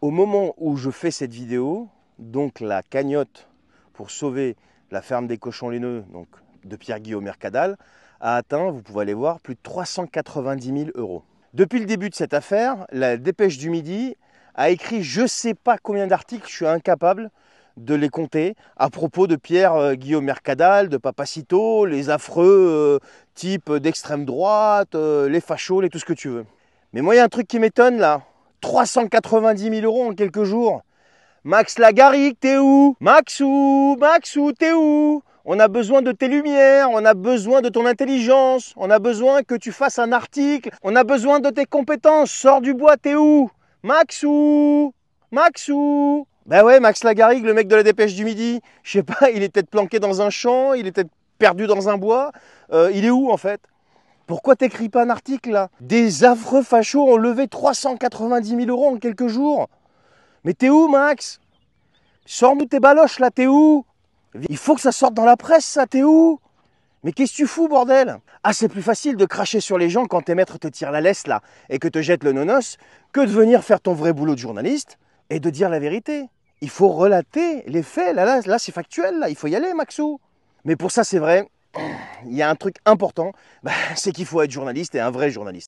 Au moment où je fais cette vidéo, donc la cagnotte pour sauver la ferme des cochons laineux donc de Pierre-Guillaume Mercadal a atteint, vous pouvez aller voir, plus de 390 000 euros. Depuis le début de cette affaire, la Dépêche du Midi a écrit je ne sais pas combien d'articles, je suis incapable de les compter, à propos de Pierre-Guillaume Mercadal, de Papacito, les affreux euh, types d'extrême droite, euh, les fachos, les tout ce que tu veux. Mais moi, il y a un truc qui m'étonne là. 390 000 euros en quelques jours. Max Lagaric, t'es où? Maxou, Maxou, t'es où? On a besoin de tes lumières, on a besoin de ton intelligence, on a besoin que tu fasses un article, on a besoin de tes compétences. Sors du bois, t'es où? Maxou Maxou Ben ouais, Max Lagaric, le mec de la dépêche du midi. Je sais pas, il est peut-être planqué dans un champ, il est peut-être perdu dans un bois. Euh, il est où en fait? Pourquoi t'écris pas un article là? Des affreux fachos ont levé 390 000 euros en quelques jours. Mais t'es où Max? Sors-nous tes baloches là, t'es où? Il faut que ça sorte dans la presse ça, t'es où? Mais qu'est-ce que tu fous, bordel? Ah, c'est plus facile de cracher sur les gens quand tes maîtres te tirent la laisse, là, et que te jettent le nonos, que de venir faire ton vrai boulot de journaliste et de dire la vérité. Il faut relater les faits, là, là, là c'est factuel, là, il faut y aller, Maxou. Mais pour ça, c'est vrai, il y a un truc important, bah, c'est qu'il faut être journaliste et un vrai journaliste.